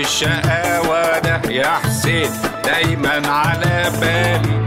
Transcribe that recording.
الشقاوة ده يا حسين دايما على بالي